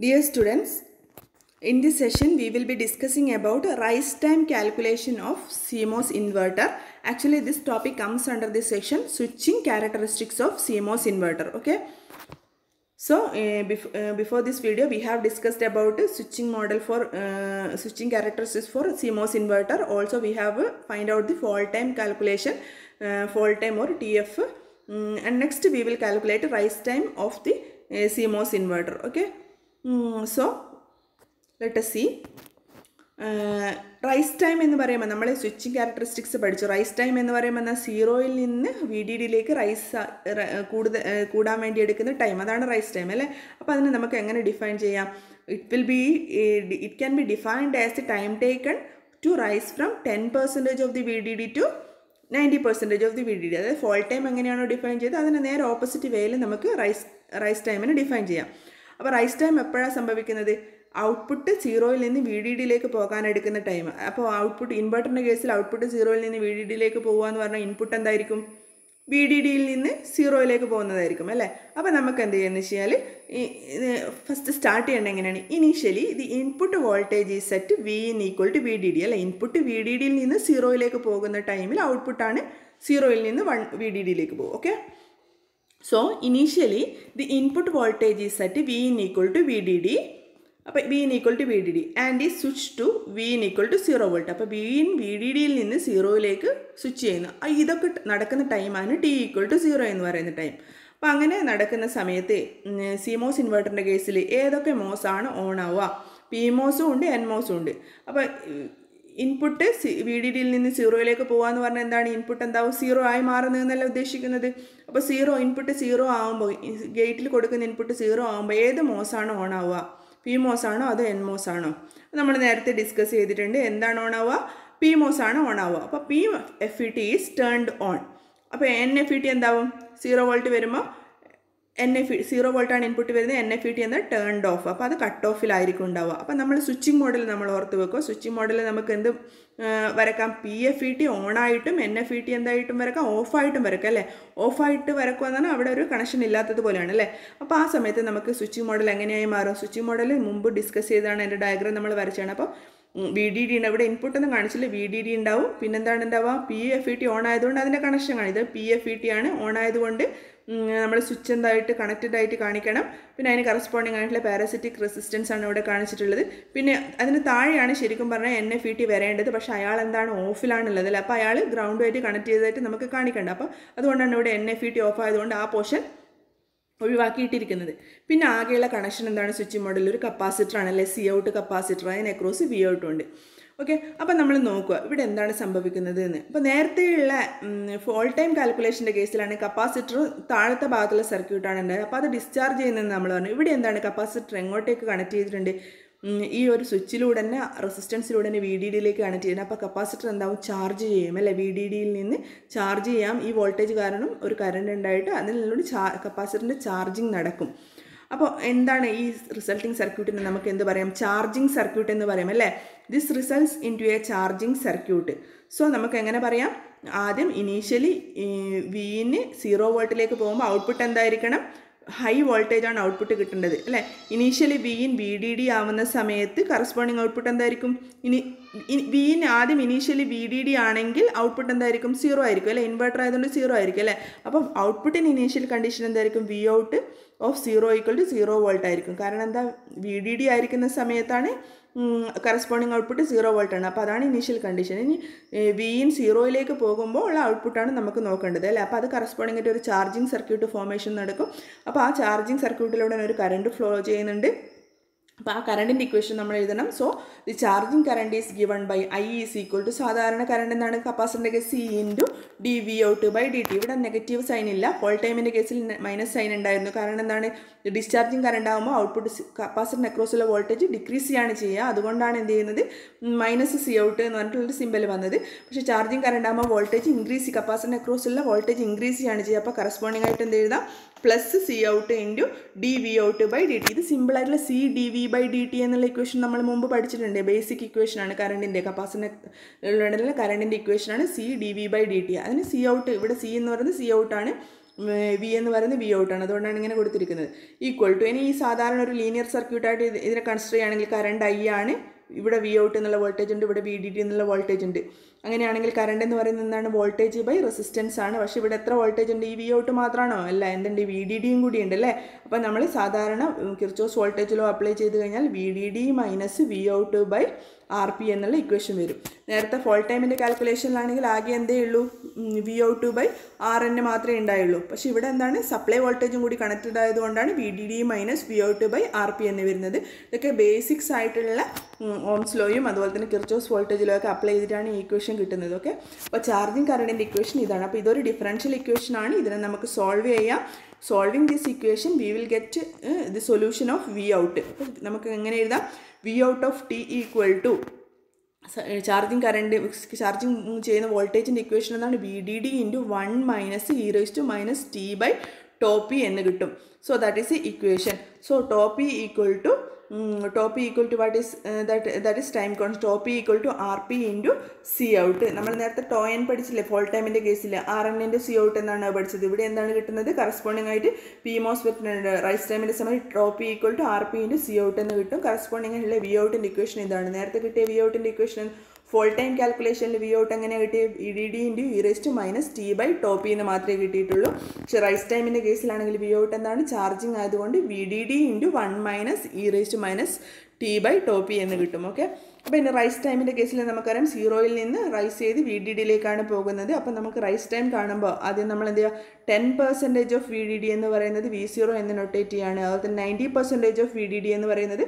Dear students, in this session we will be discussing about rise time calculation of CMOS inverter. Actually this topic comes under this section switching characteristics of CMOS inverter. Okay. So uh, bef- uh, before this video we have discussed about uh, switching model for uh, switching characteristics for CMOS inverter. Also we have find out the fault time calculation, fault time or TF. Mm, and next we will calculate rise time of the CMOS inverter. Okay. Mm, let see. Rise time എന്ന് പറയുമ്പോൾ നമ്മൾ switching characteristics പഠിച്ചു. Rise time എന്ന് പറയുമ്പോൾ എന്നാൽ സീറോയിൽ നിന്ന് V D ഡിയിലേക്ക് റൈസ് കൂടുതൽ കൂടാൻ വേണ്ടി എടുക്കുന്ന ടൈം അതാണ് റൈസ് ടൈം അല്ലേ? അപ്പോൾ അതിനെ നമുക്ക് എങ്ങനെ ഡിഫൈൻ ചെയ്യാം? It will be it can be defined as the time taken to rise from ten percentage of the V D D to ninety percentage of the V D D അതായത് fall time എങ്ങനെയാണോ define ചെയ്തത്? അതിന് നേരെ opposite വേയിൽ നമുക്ക് rice rice ടൈമിന് define ചെയ്യാം. അപ്പോൾ റൈസ് ടൈം എപ്പോഴാണ് സംഭവിക്കുന്നത്? ഔട്ട്പുട്ട് സീറോയിൽ നിന്ന് വി ഡി ഡിയിലേക്ക് പോകാൻ എടുക്കുന്ന ടൈം അപ്പോൾ ഔട്ട്പുട്ട് ഇൻവെർട്ടറിന്റെ കേസിൽ ഔട്ട്പുട്ട് സീറോയിൽ നിന്ന് വി ഡി ഡിയിലേക്ക് പോകുക എന്ന് പറഞ്ഞാൽ ഇൻപുട്ട് എന്തായിരിക്കും? വി ഡി ഡിയിൽ നിന്ന് സീറോയിലേക്ക് പോകുന്നതായിരിക്കും അല്ലേ? അപ്പോൾ നമുക്ക് എന്ത് ചെയ്യുന്നത് വെച്ചാൽ ഫസ്റ്റ് സ്റ്റാർട്ട് ചെയ്യേണ്ടത് എങ്ങനെയാണ്? ഇനീഷ്യലി ഇത് ഇൻപുട്ട് വോൾട്ടേജ് ഈ set V in equal to V D D അല്ലേ? ഇൻപുട്ട് വി ഡി ഡിയിൽ നിന്ന് സീറോയിലേക്ക് പോകുന്ന ടൈമിൽ ഔട്ട്പുട്ടാണ് സീറോയിൽ നിന്ന് വൺ വി ഡി ഡിയിലേക്ക് പോകും okay so initially the input voltage is set V in equal to V D D അപ്പോൾ V in equal to V D D and ഈ switch to V in equal to zero volt അപ്പോൾ V in V D ഡിയിൽ നിന്ന് സീറോയിലേക്ക് switch ചെയ്യുന്നു. ഇതൊക്കെ നടക്കുന്ന ടൈമാണ് T equal to zero എന്ന് പറയുന്ന ടൈം അപ്പോൾ അങ്ങനെ നടക്കുന്ന സമയത്ത് സിമോസ് ഇൻവെർട്ടറിന്റെ കേസിൽ ഏതൊക്കെ മോസാണ് ഓൺ ആവുക? പി മോസും ഉണ്ട് എൻ മോസും ഉണ്ട്. അപ്പോൾ ഇൻപുട്ട് വി ഡി ഡിയിൽ നിന്ന് സീറോയിലേക്ക് പോകാമെന്ന് പറഞ്ഞാൽ എന്താണ്? ഇൻപുട്ട് എന്താവും? സീറോ ആയി മാറുന്നതെന്നല്ല ഉദ്ദേശിക്കുന്നത്. അപ്പോൾ സീറോ ഇൻപുട്ട് സീറോ ആകുമ്പോൾ ഗേറ്റിൽ കൊടുക്കുന്ന ഇൻപുട്ട് സീറോ ആകുമ്പോൾ ഏത് മോസാണ് ഓൺ ആവുക? പി മോസ് ആണോ അതോ എൻ മോസ് ആണോ നമ്മൾ നേരത്തെ ഡിസ്കസ് ചെയ്തിട്ടുണ്ട് എന്താണ് ഓൺ ആവുക? പി മോസ് ആണ് ഓൺ ആവുക. അപ്പോൾ P F E T is turned on അപ്പോൾ എൻ എഫ് ഇ ടി എന്താവും? സീറോ വോൾട്ട് വരുമ്പോൾ എൻ എഫ് സീറോ വോൾട്ടാണ് ഇൻപുട്ട് വരുന്നത് എൻ എഫ് ഇ ടി എന്ന ടേൺഡ് ഓഫ് അപ്പോൾ അത് കട്ട് ഓഫിലായിരിക്കും ഉണ്ടാവുക. അപ്പോൾ നമ്മൾ സ്വിച്ചിങ് മോഡൽ നമ്മൾ ഓർത്ത് വെക്കുക. സ്വിച്ചിങ് മോഡൽ നമുക്ക് എന്ത് വരക്കാം? പി എഫ് ഇ ടി ഓണായിട്ടും എൻ എഫ് ഇ ടി എന്തായിട്ടും വരക്കാം? ഓഫായിട്ടും വരക്കാം അല്ലേ? ഓഫായിട്ട് വരക്കുക എന്നാണ് അവിടെ ഒരു കണക്ഷൻ ഇല്ലാത്തത് പോലെയാണ് അല്ലേ? അപ്പോൾ ആ സമയത്ത് നമുക്ക് സ്വിച്ചിങ് മോഡൽ എങ്ങനെയായി മാറും? സ്വിച്ചിങ് മോഡൽ മുമ്പ് ഡിസ്കസ് ചെയ്താണ് എന്റെ ഡയഗ്രാം നമ്മൾ വരച്ചാണ് അപ്പോൾ വി ഡി ഡി ഇവിടെ ഇൻപുട്ടൊന്നും കാണിച്ചില്ല. വി ഡി ഡി ഉണ്ടാവും. പിന്നെന്താണ് ഉണ്ടാവുക? P F E T on ആയതുകൊണ്ട് അതിന്റെ കണക്ഷൻ കാണിത് പി എഫ് ഇ ടി ആണ്. ഓൺ ആയതുകൊണ്ട് നമ്മൾ സ്വിച്ച് എന്തായിട്ട് കണക്റ്റഡ് ആയിട്ട് കാണിക്കണം. പിന്നെ അതിന് കറസ്പോണ്ടിങ് ആയിട്ടുള്ള പാരസിറ്റിക് റെസിസ്റ്റൻസ് ആണ് ഇവിടെ കാണിച്ചിട്ടുള്ളത്. പിന്നെ അതിന് താഴെയാണ് ശരിക്കും പറഞ്ഞാൽ എൻ എഫ് ഇ ടി വരേണ്ടത്. പക്ഷേ അയാൾ എന്താണ് ഓഫിലാണുള്ളത്. അപ്പോൾ അയാൾ ഗ്രൗണ്ടുമായിട്ട് കണക്ട് ചെയ്തതായിട്ട് നമുക്ക് കാണിക്കേണ്ട. അപ്പോൾ അതുകൊണ്ടാണ് ഇവിടെ N F E T off ആയതുകൊണ്ട് ആ പോർഷൻ ഒഴിവാക്കിയിട്ടിരിക്കുന്നത്. പിന്നെ ആകെയുള്ള കണക്ഷൻ എന്താണ്? സ്വിച്ച് മോഡൽ ഒരു കപ്പാസിറ്റർ ആണ് അല്ലെ? സി ഔട്ട് കപ്പാസിറ്റർ അതിന് അക്രോസ് വി ഔട്ടും ഉണ്ട്. ഓക്കെ അപ്പം നമ്മൾ നോക്കുക ഇവിടെ എന്താണ് സംഭവിക്കുന്നത് എന്ന്. അപ്പോൾ നേരത്തെയുള്ള ഫോൾ ടൈം കാൽക്കുലേഷന്റെ കേസിലാണ് കപ്പാസിറ്റർ താഴത്തെ ഭാഗത്തുള്ള സർക്യൂട്ടാണ് ഉണ്ടായത്. അപ്പോൾ അത് ഡിസ്ചാർജ് ചെയ്യുന്നതെന്ന് നമ്മൾ പറഞ്ഞു. ഇവിടെ എന്താണ്? കപ്പാസിറ്റർ എങ്ങോട്ടേക്ക് കണക്ട് ചെയ്തിട്ടുണ്ട്? ഈ ഒരു സ്വിച്ചിലൂടെ തന്നെ റെസിസ്റ്റൻസിലൂടെ തന്നെ വി ഡി ഡിയിലേക്ക് കണക്ട് ചെയ്യുന്നത്. അപ്പോൾ കപ്പാസിറ്റർ എന്താവും? ചാർജ് ചെയ്യും അല്ലേ? വി ഡി ഡിയിൽ നിന്ന് ചാർജ് ചെയ്യാം. ഈ വോൾട്ടേജ് കാരണം ഒരു കറണ്ട് ഉണ്ടായിട്ട് നിന്നുകൊണ്ട് ചാ കപ്പാസിറ്ററിന്റെ ചാർജിങ് നടക്കും. അപ്പോൾ എന്താണ് ഈ റിസൾട്ടിങ് സർക്യൂട്ടിന് നമുക്ക് എന്ത് പറയാം? ചാർജിങ് സർക്യൂട്ട് എന്ന് പറയാം അല്ലേ? This results in to a charging circuit so നമുക്ക് എങ്ങനെ പറയാം? ആദ്യം ഇനീഷ്യലി വിന് സീറോ വോൾട്ടിലേക്ക് പോകുമ്പോൾ ഔട്ട്പുട്ട് എന്തായിരിക്കണം? ഹൈ വോൾട്ടേജ് ആണ് ഔട്ട്പുട്ട് കിട്ടേണ്ടത് അല്ലേ? Initially V in V D D ആവുന്ന സമയത്ത് കറസ്പോണ്ടിങ് ഔട്ട്പുട്ട് എന്തായിരിക്കും? ഇനി വി ഇൻ ആദ്യം ഇനീഷ്യലി വി ഡി ഡി ആണെങ്കിൽ ഔട്ട്പുട്ട് എന്തായിരിക്കും? സീറോ ആയിരിക്കും അല്ലേ? ഇൻവെർട്ടർ ആയതുകൊണ്ട് സീറോ ആയിരിക്കും അല്ലേ? അപ്പം ഔട്ട്പുട്ടിന് ഇനീഷ്യൽ കണ്ടീഷൻ എന്തായിരിക്കും? V out of zero equal to zero volt ആയിരിക്കും. കാരണം എന്താ? വി ഡി ഡി ആയിരിക്കുന്ന സമയത്താണ് കറസ്പോണ്ടിങ് ഔട്ട്പുട്ട് സീറോ വോൾട്ടാണ് അപ്പോൾ അതാണ് ഇനീഷ്യൽ കണ്ടീഷൻ ഇനി വി ഇൻ സീറോയിലേക്ക് പോകുമ്പോൾ ഉള്ള ഔട്ട്പുട്ടാണ് നമുക്ക് നോക്കേണ്ടത് അല്ലേ? അപ്പോൾ അത് കറസ്പോണ്ടിങ് ആയിട്ട് ഒരു ചാർജിങ് സർക്യൂട്ട് ഫോർമേഷൻ നടക്കും. അപ്പോൾ ആ ചാർജിങ് സർക്യൂട്ടിലൂടെ ഒരു കറണ്ട് ഫ്ലോ ചെയ്യുന്നുണ്ട്. അപ്പോൾ ആ കറണ്ടിന്റെ ഇക്വേഷൻ നമ്മൾ എഴുതണം. So the charging current is given by I is equal to സാധാരണ കറണ്ട് എന്താണ് കപ്പാസിറ്ററിന്റെ C into D V out by D T ഇവിടെ നെഗറ്റീവ് സൈൻ ഇല്ല ഹോൾ ടൈമിന്റെ കേസിൽ മൈനസ് സൈൻ ഉണ്ടായിരുന്നു. കാരണം എന്താണ്? ഡിസ്ചാർജിങ് കറണ്ട് ആകുമ്പോൾ ഔട്ട്പുട്ട് കപ്പാസിറ്ററിന് അക്രോസുള്ള വോൾട്ടേജ് ഡിക്രീസ് ചെയ്യാണ് ചെയ്യുക. അതുകൊണ്ടാണ് എന്ത് ചെയ്യുന്നത്? മൈനസ് സി ഔട്ട് എന്ന് പറഞ്ഞിട്ടുള്ളൊരു സിമ്പൽ വന്നത്. പക്ഷേ ചാർജിങ് കറണ്ട് ആകുമ്പോൾ വോൾട്ടേജ് ഇൻക്രീസ് കപ്പാസിറ്ററിന് അക്രോസുള്ള വോൾട്ടേജ് ഇൻക്രീസ് ചെയ്യാണ് ചെയ്യുക. അപ്പോൾ കറസ്പോണ്ടിങ് ആയിട്ട് എന്ത് എഴുതാം? Plus C out into D V out by D T ഇത് സിമ്പിളായിട്ടുള്ള C D V by D T എന്നുള്ള ഇക്വേഷൻ നമ്മൾ മുമ്പ് പഠിച്ചിട്ടുണ്ട്. ബേസിക് ഇക്വേഷനാണ് കറണ്ടിന്റെ കപ്പാസിന്റെ കറണ്ടിന്റെ ഇക്വേഷനാണ് C D V by D T അതിന് സി ഔട്ട് ഇവിടെ സി എന്ന് പറയുന്നത് സി ഔട്ടാണ് വി എന്ന് പറയുന്നത് വി ഔട്ടാണ് അതുകൊണ്ടാണ് ഇങ്ങനെ കൊടുത്തിരിക്കുന്നത്. ഈക്വൽ ടു ഇനി ഈ സാധാരണ ഒരു ലീനിയർ സർക്യൂട്ടായിട്ട് ഇത് ഇതിനെ കൺസിഡർ ചെയ്യുകയാണെങ്കിൽ കറണ്ട് ഐ ആണ്. ഇവിടെ വി ഔട്ട് എന്നുള്ള വോൾട്ടേജ് ഉണ്ട് ഇവിടെ വി ഡി ടി എന്നുള്ള വോൾട്ടേജ് ഉണ്ട്. അങ്ങനെയാണെങ്കിൽ കറണ്ട് എന്ന് പറയുന്നത് എന്താണ്? വോൾട്ടേജ് ബൈ റെസിസ്റ്റൻസ് ആണ്. പക്ഷേ ഇവിടെ എത്ര വോൾട്ടേജ് ഉണ്ട്? ഈ വി ഔട്ട് മാത്രമാണോ? അല്ല എന്തുണ്ട്? വി ഡി ഡിയും കൂടി ഉണ്ട് അല്ലേ? അപ്പോൾ നമ്മൾ സാധാരണ കിർച്ചോസ് വോൾട്ടേജിലോ അപ്ലൈ ചെയ്ത് കഴിഞ്ഞാൽ V D D minus V out by R P എന്നുള്ള ഇക്വേഷൻ വരും. നേരത്തെ ഫോൾ ടൈമിന്റെ കാൽക്കുലേഷനിലാണെങ്കിൽ ആകെ എന്തേ ഉള്ളൂ? V out by R N മാത്രമേ ഉണ്ടായുള്ളൂ. പക്ഷേ ഇവിടെ എന്താണ്? സപ്ലൈ വോൾട്ടേജും കൂടി കണക്റ്റഡ് ആയതുകൊണ്ടാണ് V D D minus V out by R P എന്ന് വരുന്നത്. ഇതൊക്കെ ബേസിക്സ് ആയിട്ടുള്ള ഓംസ് ലോയും അതുപോലെ തന്നെ കിർച്ചോസ് വോൾട്ടേജിലോ ഒക്കെ അപ്ലൈ ചെയ്തിട്ടാണ് ഈ ഇക്വേഷൻ കിട്ടുന്നത്. ഓക്കെ? അപ്പോൾ ചാർജിങ് കറണ്ടിന്റെ ഇക്വേഷൻ ഇതാണ്. അപ്പോൾ ഇതൊരു ഡിഫറൻഷ്യൽ ഇക്വേഷനാണ് ഇതിനെ നമുക്ക് സോൾവ് ചെയ്യാം. Solving this equation we will get the solution of V out നമുക്ക് എങ്ങനെ എഴുതാം? V out of T equal to charging current charging ചെയ്യുന്ന വോൾട്ടേജിന്റെ ഇക്വേഷൻ എന്താണ് V D D into one minus E raise to minus T by tau P എന്ന് കിട്ടും. So that is equation so tau P equal to tau P equal to what is that is time constant tau P equal to R P into C out നമ്മൾ നേരത്തെ tau N പഠിച്ചില്ലേ? Fall ടൈമിന്റെ കേസിൽ R N എന്റെ C out എന്നാണ് പഠിച്ചത്. ഇവിടെ എന്താണ് കിട്ടുന്നത്? കറസ്പോണ്ടിങ് ആയിട്ട് പി മോസ് വെറ്റുന്നുണ്ട് റൈസ് ടൈമിന്റെ സമയം tau P equal to R P into C out എന്ന് കിട്ടും. കറസ്പോണ്ടിങ് ആയിട്ടുള്ള വി ഔട്ടിന്റെ ഇക്വേഷൻ ഇതാണ് നേരത്തെ കിട്ടിയ വി ഔട്ടിന്റെ ഇക്വേഷൻ ഫോൾ ടൈം കാൽക്കുലേഷനിൽ വി ഔട്ട് എങ്ങനെ കിട്ടി D D into E raise to minus T by tau P എന്ന് മാത്രമേ കിട്ടിയിട്ടുള്ളൂ. പക്ഷേ റൈസ് ടൈമിന്റെ കേസിലാണെങ്കിൽ വി ഔട്ട് എന്താണ്? ചാർജിങ് ആയതുകൊണ്ട് V D D into one minus E raise to minus T by tau P എന്ന് കിട്ടും ഓക്കെ അപ്പോൾ ഇനി റൈസ് ടൈമിന്റെ കേസിൽ നമുക്കറിയാം സീറോയിൽ നിന്ന് റൈസ് ചെയ്ത് വി ഡി ഡിയിലേക്കാണ് പോകുന്നത്. അപ്പോൾ നമുക്ക് റൈസ് ടൈം കാണുമ്പോൾ ആദ്യം നമ്മൾ എന്ത് ചെയ്യുക? Ten percentage of V D D എന്ന് പറയുന്നത് വി സീറോ എന്ന് നൊട്ടേറ്റ് ചെയ്യാണ്. അതുപോലെ തന്നെ ninety percentage of V D D എന്ന് പറയുന്നത്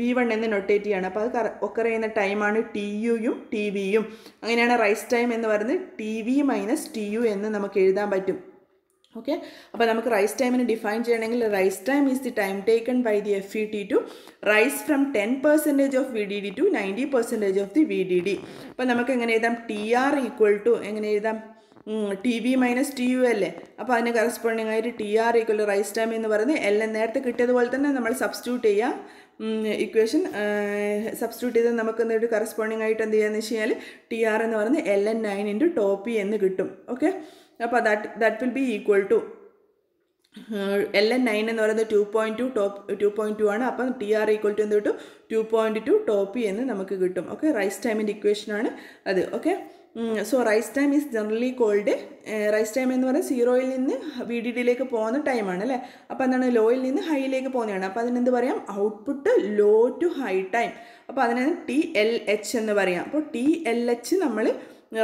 വി വൺ എന്ന് നൊട്ടേറ്റ് ചെയ്യാണ്. അപ്പോൾ അത് ഒക്കർ ചെയ്യുന്ന ടൈമാണ് ടി യുയും ടി വിയും അങ്ങനെയാണ് റൈസ് ടൈം എന്ന് പറയുന്നത് T V minus T U എന്ന് നമുക്ക് എഴുതാൻ പറ്റും. ഓക്കെ അപ്പോൾ നമുക്ക് റൈസ് ടൈമിന് ഡിഫൈൻ ചെയ്യണമെങ്കിൽ rise time is the time taken by the F E T to rise from ten percentage of V D D to ninety percentage of the V D D അപ്പോൾ നമുക്ക് എങ്ങനെ എഴുതാം? T R equal to എങ്ങനെ എഴുതാം? T V minus T U അല്ലേ? അപ്പോൾ അതിന് corresponding ആയിട്ട് T R equal rise time എന്ന് പറയുന്നത് എല്ലാം നേരത്തെ കിട്ടിയതുപോലെ തന്നെ നമ്മൾ സബ്സ്റ്റിറ്റ്യൂട്ട് ചെയ്യുക ഇക്വേഷൻ സബ്സ്റ്റിറ്റ്യൂട്ട് ചെയ്ത് നമുക്ക് എന്നിട്ട് കറസ്പോണ്ടിങ് ആയിട്ട് എന്ത് ചെയ്യാന്ന് വെച്ച് കഴിഞ്ഞാൽ ടി ആർ എന്ന് പറയുന്നത് എൽ എൻ നയൻ ഇന്റു ടോപ്പി എന്ന് കിട്ടും. ഓക്കെ അപ്പോൾ that that will be equal to L N nine എന്ന് പറയുന്നത് two point two top two point two ആണ്. അപ്പം ടി ആർ ഈക്വൽ ടു എന്ത് കിട്ടും? ടു പോയിന്റ് ടു ടോപ്പി എന്ന് നമുക്ക് കിട്ടും. ഓക്കെ റൈസ് ടൈമിന്റെ ഇക്വേഷനാണ് അത്. Okay so rise time is generally called rise time എന്ന് പറയുന്നത് സീറോയിൽ നിന്ന് വി ഡി ഡിയിലേക്ക് പോകുന്ന ടൈമാണ് അല്ലേ? അപ്പോൾ എന്താണ്? ലോയിൽ നിന്ന് ഹൈയിലേക്ക് പോകുന്നതാണ്. അപ്പോൾ അതിനെന്ത് പറയാം? Output low to high time അപ്പോൾ അതിനാണ് ടി എൽ എച്ച് എന്ന് പറയാം. അപ്പോൾ ടി എൽ എച്ച് നമ്മൾ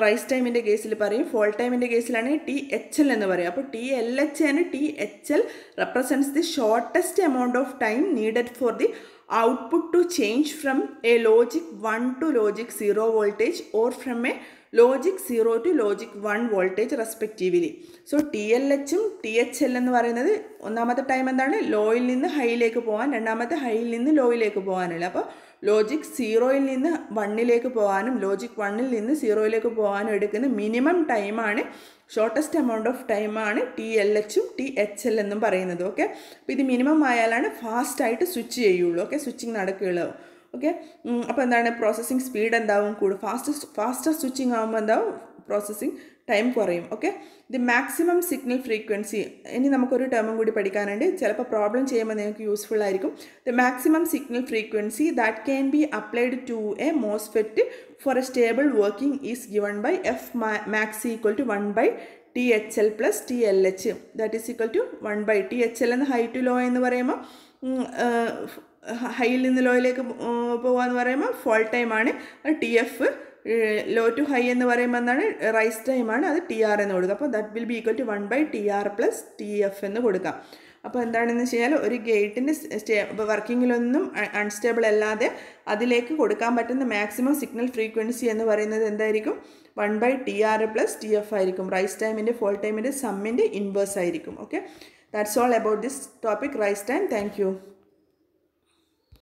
റൈസ് ടൈമിന്റെ കേസിൽ പറയും ഫോൾ ടൈമിന്റെ കേസിലാണെങ്കിൽ ടി എച്ച് എൽ എന്ന് പറയും. അപ്പോൾ ടി എൽ എച്ച് ആണ് T H L represents the shortest amount of time needed for the output to change from a logic one to logic zero voltage or from a logic zero to logic one voltage respectively so T L എച്ചും T H L എന്ന് പറയുന്നത് ഒന്നാമത്തെ time എന്താണ്? ലോയിൽ നിന്ന് ഹൈയിലേക്ക് പോകാൻ രണ്ടാമത്തെ ഹൈയിൽ നിന്ന് ലോയിലേക്ക് പോകാനല്ല? അപ്പോൾ logic സീറോയിൽ നിന്ന് വണ്ണിലേക്ക് പോകാനും ലോജിക് വണ്ണിൽ നിന്ന് സീറോയിലേക്ക് പോകാനും എടുക്കുന്ന മിനിമം ടൈമാണ് ഷോർട്ടസ്റ്റ് എമൗണ്ട് ഓഫ് ടൈമാണ് ടി എൽ എച്ചും ടി എച്ച് എൽ എന്നും പറയുന്നത് ഓക്കെ അപ്പോൾ ഇത് മിനിമം ആയാലാണ് ഫാസ്റ്റായിട്ട് സ്വിച്ച് ചെയ്യുള്ളൂ ഓക്കെ സ്വിച്ചിങ് നടക്കുകയുള്ളൂ. ഓക്കെ അപ്പോൾ എന്താണ്? പ്രോസസ്സിങ് സ്പീഡ് എന്താവും? കൂടും ഫാസ്റ്റ് ഫാസ്റ്റർ സ്വിച്ചിങ് ആകുമ്പോൾ എന്താവും? പ്രോസസ്സിങ് ടൈം കുറയും. Okay the maximum signal frequency ഇനി നമുക്കൊരു ടേമും കൂടി പഠിക്കാനുണ്ട്. ചിലപ്പോൾ പ്രോബ്ലം ചെയ്യുമ്പോൾ നിങ്ങൾക്ക് യൂസ്ഫുൾ ആയിരിക്കും. The maximum signal frequency that can be applied to a MOSFET for a stable working is given by F max equal to one by T H L plus T L H that is equal to one by T H L എന്ന് high to low എന്ന് പറയുമ്പോൾ ഹൈയിൽ നിന്ന് ലോയിലേക്ക് പോകുകയെന്ന് പറയുമ്പോൾ fall ടൈമാണ് T F low to high എന്ന് പറയുമ്പോൾ എന്താണ്? റൈസ് ടൈമാണ് അത് ടി ആർ എന്ന് കൊടുക്കുക. അപ്പോൾ that will be equal to one by T R plus T F എന്ന് കൊടുക്കാം. അപ്പോൾ എന്താണെന്ന് വെച്ച് കഴിഞ്ഞാൽ ഒരു ഗേറ്റിന്റെ സ്റ്റേ വർക്കിങ്ങിലൊന്നും അൺസ്റ്റേബിൾ അല്ലാതെ അതിലേക്ക് കൊടുക്കാൻ പറ്റുന്ന മാക്സിമം സിഗ്നൽ ഫ്രീക്വൻസി എന്ന് പറയുന്നത് എന്തായിരിക്കും? One by T R plus T F ആയിരിക്കും. റൈസ് ടൈമിന്റെ ഫോൾ ടൈമിന്റെ സമ്മിന്റെ ഇൻവേഴ്സ് ആയിരിക്കും. Okay that's all about this topic rise time thank